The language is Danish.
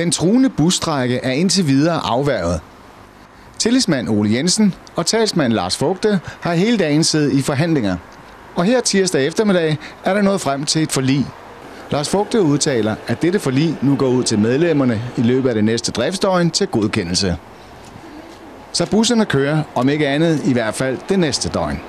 Den truende busstrække er indtil videre afværget. Tillidsmand Ole Jensen og talsmand Lars Fugte har hele dagen siddet i forhandlinger. Og her tirsdag eftermiddag er der nået frem til et forlig. Lars Fugte udtaler, at dette forlig nu går ud til medlemmerne i løbet af det næste driftsdøgn til godkendelse. Så busserne kører, om ikke andet i hvert fald det næste døgn.